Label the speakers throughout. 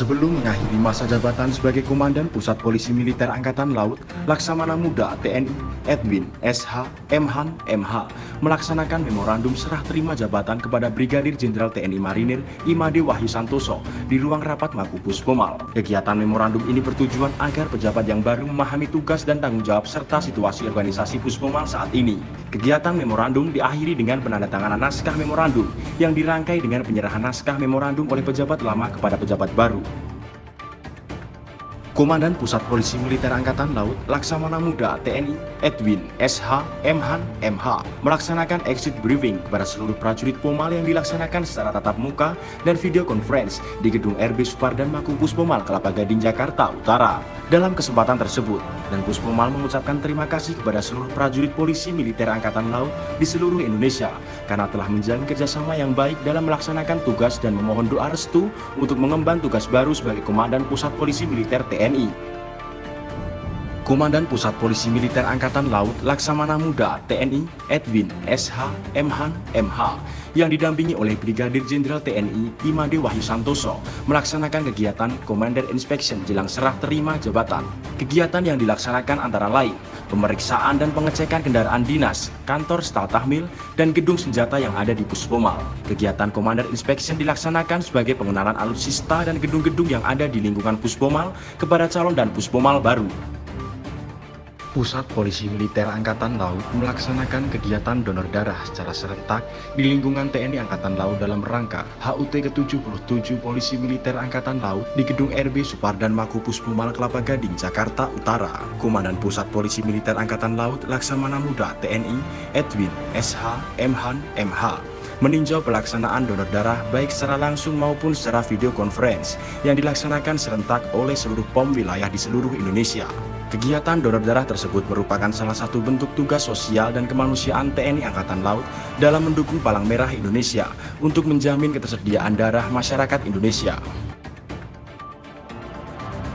Speaker 1: Sebelum mengakhiri masa jabatan sebagai Komandan Pusat Polisi Militer Angkatan Laut, Laksamana Muda TNI Edwin SH Mhan MH melaksanakan memorandum serah terima jabatan kepada Brigadir Jenderal TNI Marinir Imade Wahyu Santoso di ruang rapat Makupus Pomal. Kegiatan memorandum ini bertujuan agar pejabat yang baru memahami tugas dan tanggung jawab serta situasi organisasi Puspomal saat ini. Kegiatan memorandum diakhiri dengan penandatanganan naskah memorandum yang dirangkai dengan penyerahan naskah memorandum oleh pejabat lama kepada pejabat baru. Komandan Pusat Polisi Militer Angkatan Laut Laksamana Muda TNI Edwin SH Mhan MH melaksanakan exit briefing kepada seluruh prajurit Pomal yang dilaksanakan secara tatap muka dan video conference di gedung RB Supardan Makupus Pomal Kelapa Gading Jakarta Utara. Dalam kesempatan tersebut, dan Puspomal mengucapkan terima kasih kepada seluruh prajurit polisi militer Angkatan Laut di seluruh Indonesia karena telah menjalin kerjasama yang baik dalam melaksanakan tugas dan memohon doa restu untuk mengemban tugas baru sebagai Komandan Pusat Polisi Militer TNI. 你 Komandan Pusat Polisi Militer Angkatan Laut Laksamana Muda TNI Edwin SH Mhan MH yang didampingi oleh Brigadir Jenderal TNI Imade Wahyu Santoso melaksanakan kegiatan Commander Inspection jelang serah terima jabatan. Kegiatan yang dilaksanakan antara lain pemeriksaan dan pengecekan kendaraan dinas, kantor staf tahmil, dan gedung senjata yang ada di Puspomal. Kegiatan Commander Inspection dilaksanakan sebagai pengenalan alutsista dan gedung-gedung yang ada di lingkungan Puspomal kepada calon dan Puspomal baru. Pusat Polisi Militer Angkatan Laut melaksanakan kegiatan donor darah secara serentak di lingkungan TNI Angkatan Laut dalam rangka HUT ke-77 Polisi Militer Angkatan Laut di Gedung RB Supardan Makupus Pumal Kelapa Gading, Jakarta Utara. Komandan Pusat Polisi Militer Angkatan Laut Laksamana Muda TNI Edwin SH Mhan MH meninjau pelaksanaan donor darah baik secara langsung maupun secara video conference yang dilaksanakan serentak oleh seluruh POM wilayah di seluruh Indonesia. Kegiatan donor darah tersebut merupakan salah satu bentuk tugas sosial dan kemanusiaan TNI Angkatan Laut dalam mendukung Palang Merah Indonesia untuk menjamin ketersediaan darah masyarakat Indonesia.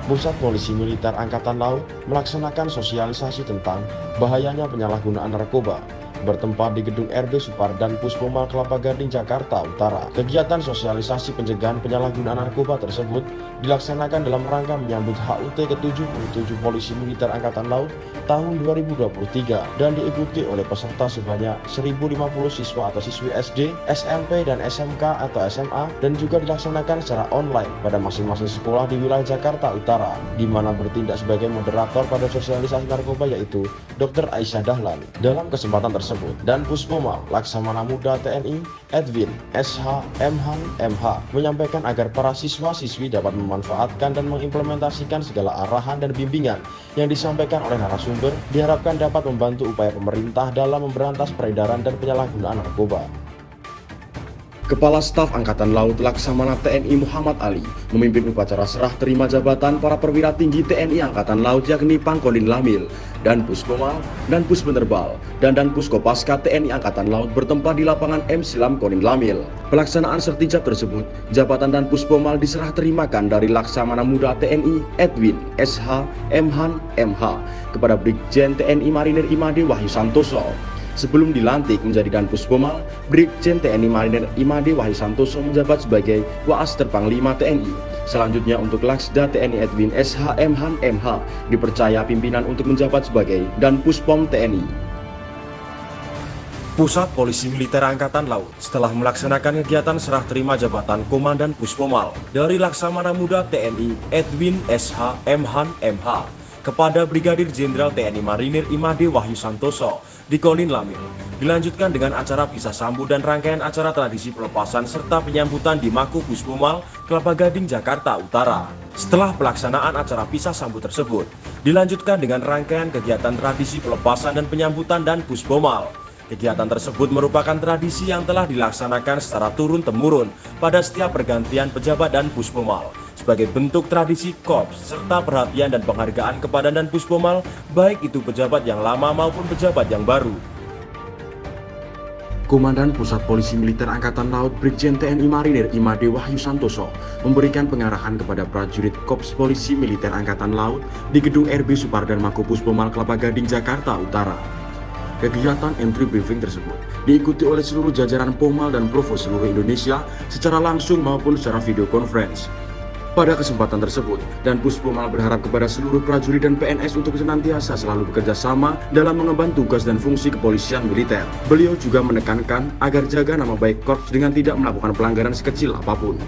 Speaker 1: Pusat Polisi Militer Angkatan Laut melaksanakan sosialisasi tentang bahayanya penyalahgunaan narkoba bertempat di gedung RB Supardan Puspomal Kelapa Gading Jakarta Utara. Kegiatan sosialisasi pencegahan penyalahgunaan narkoba tersebut dilaksanakan dalam rangka menyambut HUT ke-77 Polisi Militer Angkatan Laut tahun 2023 dan diikuti oleh peserta sebanyak 1050 siswa atau siswi SD, SMP, dan SMK atau SMA dan juga dilaksanakan secara online pada masing-masing sekolah di wilayah Jakarta Utara di mana bertindak sebagai moderator pada sosialisasi narkoba yaitu Dr. Aisyah Dahlan. Dalam kesempatan tersebut tersebut dan Puspoma Laksamana Muda TNI Edwin SH Mhan MH menyampaikan agar para siswa-siswi dapat memanfaatkan dan mengimplementasikan segala arahan dan bimbingan yang disampaikan oleh narasumber diharapkan dapat membantu upaya pemerintah dalam memberantas peredaran dan penyalahgunaan narkoba. Kepala Staf Angkatan Laut Laksamana TNI Muhammad Ali memimpin upacara serah terima jabatan para perwira tinggi TNI Angkatan Laut yakni Pangkolin Lamil dan Puskomal dan Puspenerbal dan dan Puskopaska TNI Angkatan Laut bertempat di lapangan M Silam Kolin Lamil. Pelaksanaan sertijab tersebut, jabatan dan Puspomal diserah terimakan dari Laksamana Muda TNI Edwin SH Mhan MH kepada Brigjen TNI Marinir Imade Wahyu Santoso Sebelum dilantik menjadi Dan Puspomal, Brigjen TNI Marinir Imade Wahyu Santoso menjabat sebagai Waas Terpanglima TNI. Selanjutnya untuk Laksda TNI Edwin SH Han MH dipercaya pimpinan untuk menjabat sebagai Dan Puspom TNI. Pusat Polisi Militer Angkatan Laut setelah melaksanakan kegiatan serah terima jabatan Komandan Puspomal dari Laksamana Muda TNI Edwin SH Han MH kepada Brigadir Jenderal TNI Marinir Imade Wahyu Santoso di Kolin Lamil. Dilanjutkan dengan acara pisah sambut dan rangkaian acara tradisi pelepasan serta penyambutan di Maku Puspomal, Kelapa Gading, Jakarta Utara. Setelah pelaksanaan acara pisah sambut tersebut, dilanjutkan dengan rangkaian kegiatan tradisi pelepasan dan penyambutan dan Puspomal. Kegiatan tersebut merupakan tradisi yang telah dilaksanakan secara turun-temurun pada setiap pergantian pejabat dan Puspomal sebagai bentuk tradisi korps serta perhatian dan penghargaan kepada dan Puspomal baik itu pejabat yang lama maupun pejabat yang baru. Komandan Pusat Polisi Militer Angkatan Laut Brigjen TNI Marinir Imade Wahyu Santoso memberikan pengarahan kepada prajurit Korps Polisi Militer Angkatan Laut di Gedung RB Supardan Mako Puspomal Kelapa Gading, Jakarta Utara. Kegiatan entry briefing tersebut diikuti oleh seluruh jajaran Pomal dan Provo seluruh Indonesia secara langsung maupun secara video conference. Pada kesempatan tersebut. Dan Puspomal berharap kepada seluruh prajurit dan PNS untuk senantiasa selalu bekerja sama dalam mengemban tugas dan fungsi kepolisian militer. Beliau juga menekankan agar jaga nama baik Korps dengan tidak melakukan pelanggaran sekecil apa pun.